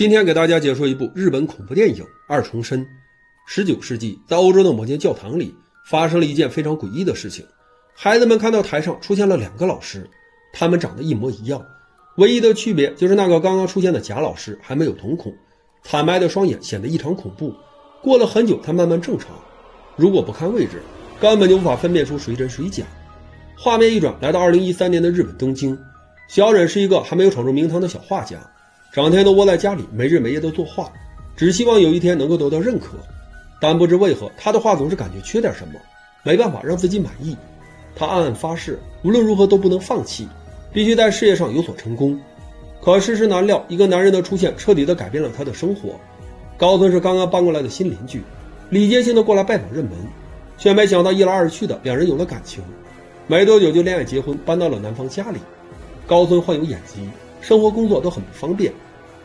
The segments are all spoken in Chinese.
今天给大家解说一部日本恐怖电影《二重身》。十九世纪，在欧洲的某间教堂里，发生了一件非常诡异的事情。孩子们看到台上出现了两个老师，他们长得一模一样，唯一的区别就是那个刚刚出现的假老师还没有瞳孔，惨白的双眼显得异常恐怖。过了很久才慢慢正常。如果不看位置，根本就无法分辨出谁真谁假。画面一转，来到二零一三年的日本东京，小忍是一个还没有闯入名堂的小画家。整天都窝在家里，没日没夜的作画，只希望有一天能够得到认可。但不知为何，他的画总是感觉缺点什么，没办法让自己满意。他暗暗发誓，无论如何都不能放弃，必须在事业上有所成功。可世事难料，一个男人的出现彻底的改变了他的生活。高村是刚刚搬过来的新邻居，礼节性的过来拜访认门，却没想到一来二去的两人有了感情，没多久就恋爱结婚，搬到了男方家里。高村患有眼疾。生活工作都很不方便，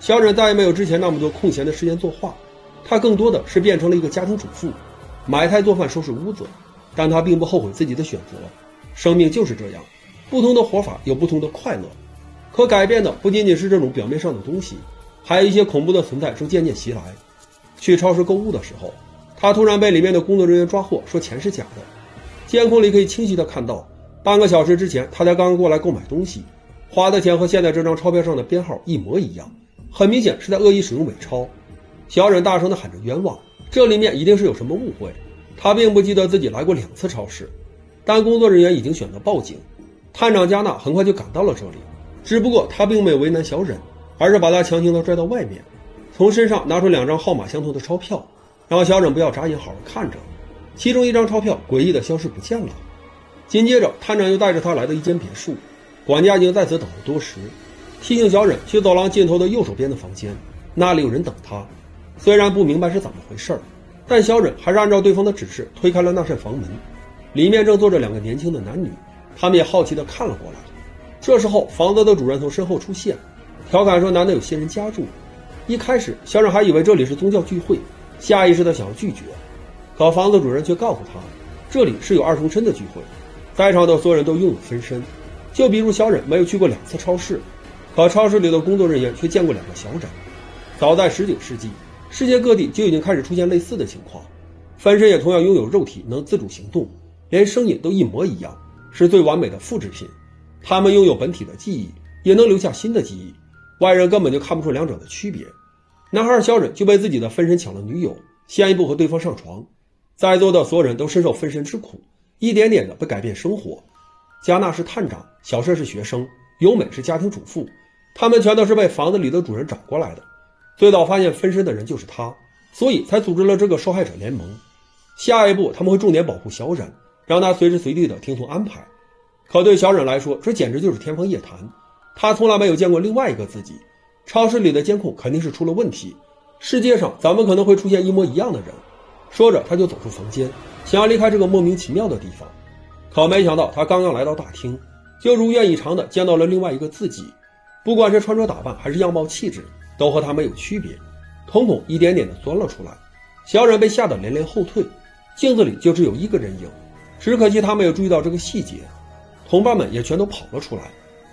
小忍再也没有之前那么多空闲的时间作画，他更多的是变成了一个家庭主妇，买菜做饭收拾屋子。但他并不后悔自己的选择，生命就是这样，不同的活法有不同的快乐。可改变的不仅仅是这种表面上的东西，还有一些恐怖的存在正渐渐袭来。去超市购物的时候，他突然被里面的工作人员抓获，说钱是假的。监控里可以清晰的看到，半个小时之前他才刚刚过来购买东西。花的钱和现在这张钞票上的编号一模一样，很明显是在恶意使用伪钞。小忍大声地喊着冤枉，这里面一定是有什么误会。他并不记得自己来过两次超市，但工作人员已经选择报警。探长加纳很快就赶到了这里，只不过他并没有为难小忍，而是把他强行地拽到外面，从身上拿出两张号码相同的钞票，让小忍不要眨眼，好好看着。其中一张钞票诡异地消失不见了。紧接着，探长又带着他来到一间别墅。管家已经在此等了多时，提醒小忍去走廊尽头的右手边的房间，那里有人等他。虽然不明白是怎么回事儿，但小忍还是按照对方的指示推开了那扇房门。里面正坐着两个年轻的男女，他们也好奇地看了过来。这时候，房子的主人从身后出现，调侃说：“难得有新人加入。”一开始，小忍还以为这里是宗教聚会，下意识地想要拒绝。可房子主人却告诉他，这里是有二重身的聚会，在场的所有人都拥有分身。就比如小忍没有去过两次超市，可超市里的工作人员却见过两个小忍。早在19世纪，世界各地就已经开始出现类似的情况。分身也同样拥有肉体，能自主行动，连声音都一模一样，是最完美的复制品。他们拥有本体的记忆，也能留下新的记忆，外人根本就看不出两者的区别。男孩小忍就被自己的分身抢了女友，先一步和对方上床。在座的所有人都深受分身之苦，一点点的被改变生活。加纳是探长，小舍是学生，优美是家庭主妇，他们全都是被房子里的主人找过来的。最早发现分身的人就是他，所以才组织了这个受害者联盟。下一步他们会重点保护小忍，让他随时随地的听从安排。可对小忍来说，这简直就是天方夜谭。他从来没有见过另外一个自己。超市里的监控肯定是出了问题。世界上怎么可能会出现一模一样的人？说着，他就走出房间，想要离开这个莫名其妙的地方。可没想到，他刚刚来到大厅，就如愿以偿的见到了另外一个自己。不管是穿着打扮还是样貌气质，都和他没有区别。瞳孔一点点的钻了出来，小忍被吓得连连后退。镜子里就只有一个人影，只可惜他没有注意到这个细节。同伴们也全都跑了出来，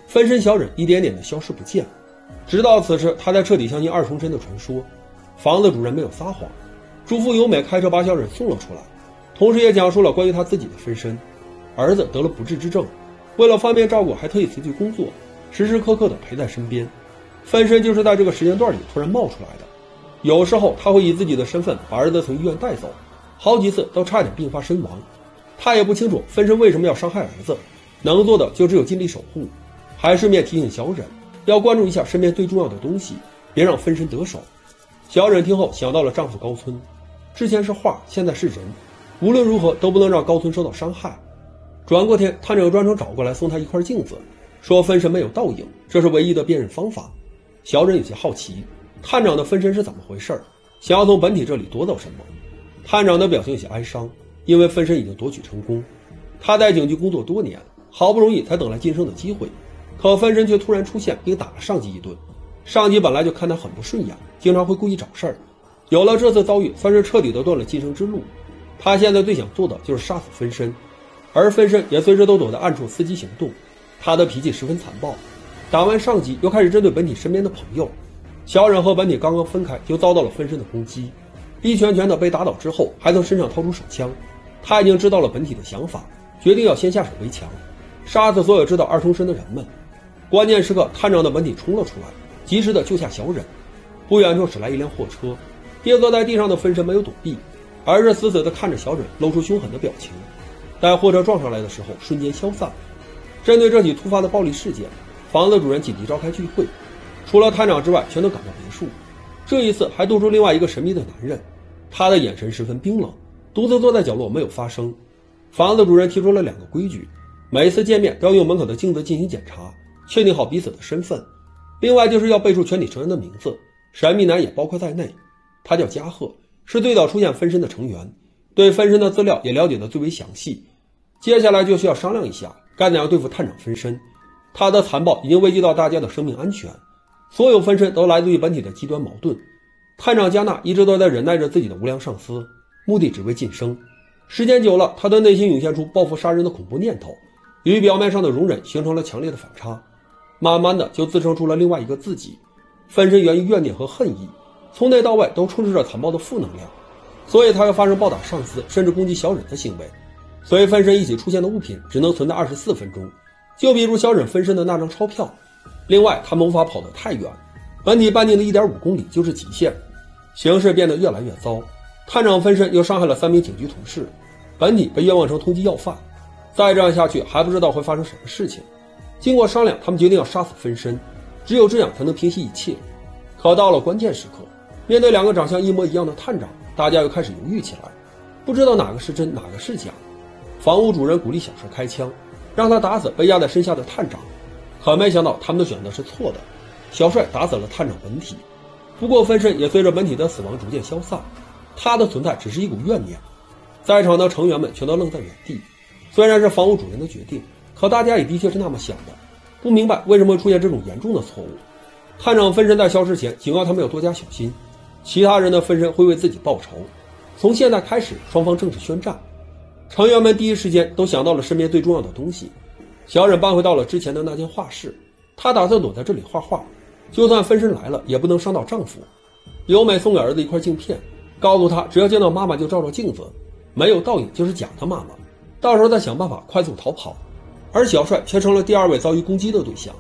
分身小忍一点点的消失不见。直到此时，他才彻底相信二重身的传说。房子主人没有撒谎，主妇由美开车把小忍送了出来，同时也讲述了关于他自己的分身。儿子得了不治之症，为了方便照顾，还特意辞去工作，时时刻刻的陪在身边。分身就是在这个时间段里突然冒出来的。有时候他会以自己的身份把儿子从医院带走，好几次都差点病发身亡。他也不清楚分身为什么要伤害儿子，能做的就只有尽力守护，还顺便提醒小忍要关注一下身边最重要的东西，别让分身得手。小忍听后想到了丈夫高村，之前是画，现在是人，无论如何都不能让高村受到伤害。转过天，探长又专程找过来送他一块镜子，说分身没有倒影，这是唯一的辨认方法。小忍有些好奇，探长的分身是怎么回事想要从本体这里夺走什么？探长的表情有些哀伤，因为分身已经夺取成功。他在警局工作多年，好不容易才等来晋升的机会，可分身却突然出现，并打了上级一顿。上级本来就看他很不顺眼，经常会故意找事儿。有了这次遭遇，算是彻底的断了晋升之路。他现在最想做的就是杀死分身。而分身也随时都躲在暗处伺机行动，他的脾气十分残暴。打完上级，又开始针对本体身边的朋友。小忍和本体刚刚分开，就遭到了分身的攻击，一拳拳的被打倒之后，还从身上掏出手枪。他已经知道了本体的想法，决定要先下手为强，杀死所有知道二重身的人们。关键时刻，探长的本体冲了出来，及时的救下小忍。不远处驶来一辆货车，跌坐在地上的分身没有躲避，而是死死的看着小忍，露出凶狠的表情。待货车撞上来的时候，瞬间消散。针对这起突发的暴力事件，房子主人紧急召开聚会，除了探长之外，全都赶到别墅。这一次还多出另外一个神秘的男人，他的眼神十分冰冷。独自坐在角落，没有发声。房子主人提出了两个规矩：每次见面都要用门口的镜子进行检查，确定好彼此的身份；另外就是要背出全体成员的名字，神秘男也包括在内。他叫加贺，是最早出现分身的成员，对分身的资料也了解的最为详细。接下来就需要商量一下，该怎样对付探长分身。他的残暴已经危及到大家的生命安全。所有分身都来自于本体的极端矛盾。探长加纳一直都在忍耐着自己的无良上司。目的只为晋升，时间久了，他的内心涌现出报复杀人的恐怖念头，与表面上的容忍形成了强烈的反差，慢慢的就滋生出了另外一个自己。分身源于怨念和恨意，从内到外都充斥着残暴的负能量，所以他要发生暴打上司，甚至攻击小忍的行为。随分身一起出现的物品只能存在二十四分钟，就比如小忍分身的那张钞票。另外，他们无法跑得太远，本体半径的一点五公里就是极限，形势变得越来越糟。探长分身又伤害了三名警局同事，本体被冤枉成通缉要犯。再这样下去，还不知道会发生什么事情。经过商量，他们决定要杀死分身，只有这样才能平息一切。可到了关键时刻，面对两个长相一模一样的探长，大家又开始犹豫起来，不知道哪个是真，哪个是假。房屋主人鼓励小帅开枪，让他打死被压在身下的探长，可没想到他们的选择是错的。小帅打死了探长本体，不过分身也随着本体的死亡逐渐消散。他的存在只是一股怨念，在场的成员们全都愣在原地。虽然是房屋主人的决定，可大家也的确是那么想的，不明白为什么会出现这种严重的错误。探长分身在消失前警告他们要多加小心，其他人的分身会为自己报仇。从现在开始，双方正式宣战。成员们第一时间都想到了身边最重要的东西。小忍搬回到了之前的那间画室，他打算躲在这里画画，就算分身来了也不能伤到丈夫。由美送给儿子一块镜片。告诉他，只要见到妈妈就照照镜子，没有倒影就是假的妈妈，到时候再想办法快速逃跑。而小帅却成了第二位遭遇攻击的对象。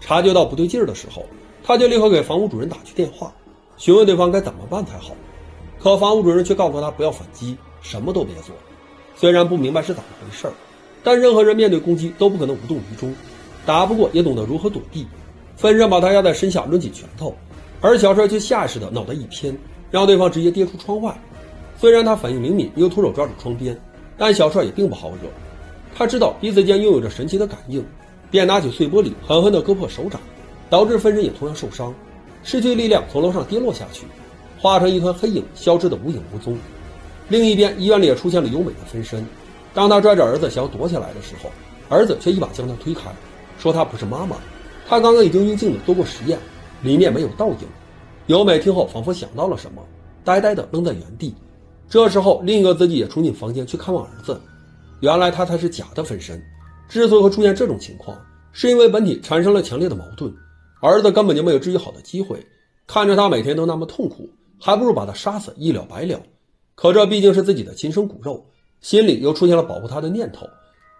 察觉到不对劲儿的时候，他就立刻给房屋主人打去电话，询问对方该怎么办才好。可房屋主人却告诉他不要反击，什么都别做。虽然不明白是怎么回事儿，但任何人面对攻击都不可能无动于衷，打不过也懂得如何躲避。分身把他压在身下，抡起拳头，而小帅却下意识的脑袋一偏。让对方直接跌出窗外。虽然他反应灵敏，又徒手抓住窗边，但小帅也并不好惹。他知道彼此间拥有着神奇的感应，便拿起碎玻璃狠狠地割破手掌，导致分身也同样受伤，失去力量从楼上跌落下去，化成一团黑影，消失得无影无踪。另一边，医院里也出现了优美的分身。当他拽着儿子想要躲起来的时候，儿子却一把将他推开，说他不是妈妈，他刚刚已经用镜子做过实验，里面没有倒影。由美听后，仿佛想到了什么，呆呆地愣在原地。这时候，另一个自己也冲进房间去看望儿子。原来他才是假的分身。之所以会出现这种情况，是因为本体产生了强烈的矛盾，儿子根本就没有治愈好的机会。看着他每天都那么痛苦，还不如把他杀死，一了百了。可这毕竟是自己的亲生骨肉，心里又出现了保护他的念头。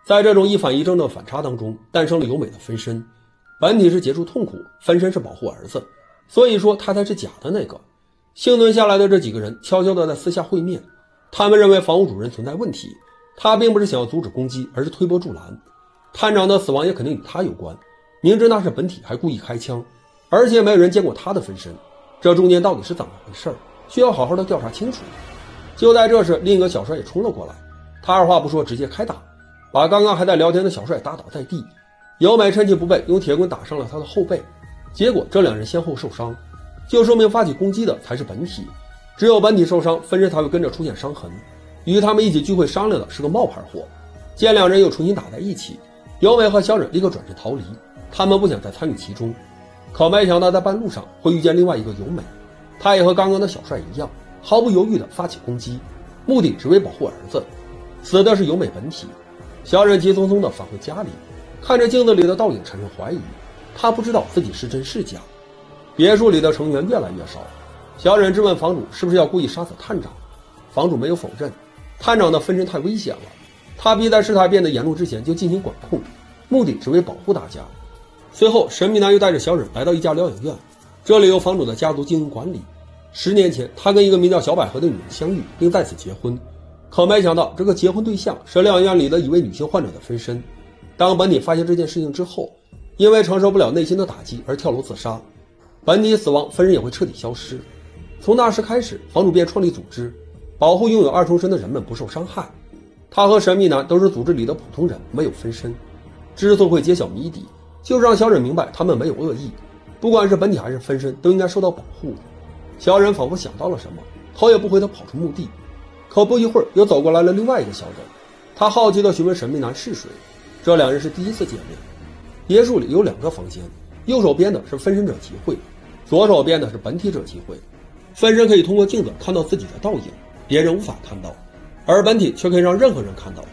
在这种一反一正的反差当中，诞生了由美的分身。本体是结束痛苦，分身是保护儿子。所以说他才是假的那个。幸存下来的这几个人悄悄地在私下会面，他们认为房屋主人存在问题，他并不是想要阻止攻击，而是推波助澜。探长的死亡也肯定与他有关，明知那是本体还故意开枪，而且没有人见过他的分身，这中间到底是怎么回事？需要好好的调查清楚。就在这时，另一个小帅也冲了过来，他二话不说直接开打，把刚刚还在聊天的小帅打倒在地。由美趁其不备，用铁棍打伤了他的后背。结果这两人先后受伤，就说明发起攻击的才是本体。只有本体受伤，分身才会跟着出现伤痕。与他们一起聚会商量的是个冒牌货。见两人又重新打在一起，由美和小忍立刻转身逃离，他们不想再参与其中。可没想到在半路上会遇见另外一个由美，他也和刚刚的小帅一样，毫不犹豫地发起攻击，目的只为保护儿子。死的是由美本体。小忍急匆匆地返回家里，看着镜子里的倒影，产生怀疑。他不知道自己是真是假。别墅里的成员越来越少。小忍质问房主是不是要故意杀死探长，房主没有否认。探长的分身太危险了，他必在事态变得严重之前就进行管控，目的只为保护大家。随后，神秘男又带着小忍来到一家疗养院，这里由房主的家族经营管理。十年前，他跟一个名叫小百合的女人相遇，并在此结婚。可没想到，这个结婚对象是疗养院里的一位女性患者的分身。当本体发现这件事情之后，因为承受不了内心的打击而跳楼自杀。本体死亡，分身也会彻底消失。从那时开始，房主便创立组织，保护拥有二重身的人们不受伤害。他和神秘男都是组织里的普通人，没有分身。之所以会揭晓谜底，就是让小忍明白他们没有恶意，不管是本体还是分身，都应该受到保护。小忍仿佛想到了什么，头也不回地跑出墓地。可不一会儿，又走过来了另外一个小忍，他好奇地询问神秘男是谁。这两人是第一次见面。别墅里有两个房间，右手边的是分身者集会，左手边的是本体者集会。分身可以通过镜子看到自己的倒影，别人无法看到；而本体却可以让任何人看到。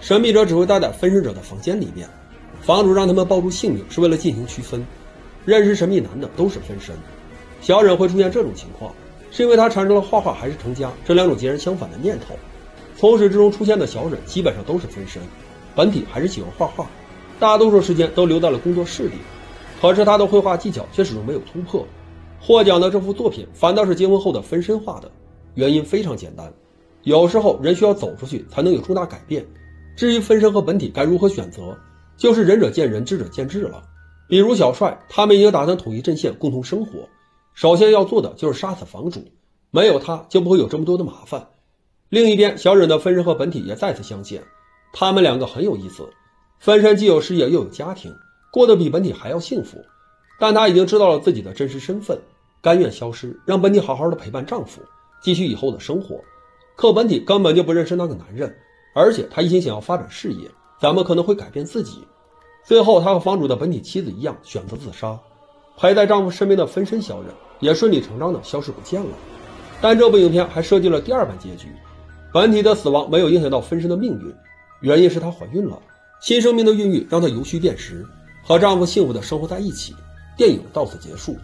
神秘者只会待在分身者的房间里面。房主让他们抱住姓名，是为了进行区分。认识神秘男的都是分身。小忍会出现这种情况，是因为他产生了画画还是成家这两种截然相反的念头。从始至终出现的小忍基本上都是分身，本体还是喜欢画画，大多数时间都留在了工作室里。可是他的绘画技巧却始终没有突破。获奖的这幅作品反倒是结婚后的分身画的，原因非常简单，有时候人需要走出去才能有重大改变。至于分身和本体该如何选择，就是仁者见仁，智者见智了。比如小帅，他们已经打算统一阵线，共同生活。首先要做的就是杀死房主，没有他就不会有这么多的麻烦。另一边，小忍的分身和本体也再次相见，他们两个很有意思。分身既有事业又有家庭，过得比本体还要幸福。但她已经知道了自己的真实身份，甘愿消失，让本体好好的陪伴丈夫，继续以后的生活。可本体根本就不认识那个男人，而且她一心想要发展事业，怎么可能会改变自己？最后，她和房主的本体妻子一样，选择自杀。陪在丈夫身边的分身小忍也顺理成章的消失不见了。但这部影片还设计了第二版结局，本体的死亡没有影响到分身的命运，原因是她怀孕了，新生命的孕育让她由虚变实，和丈夫幸福的生活在一起。电影到此结束。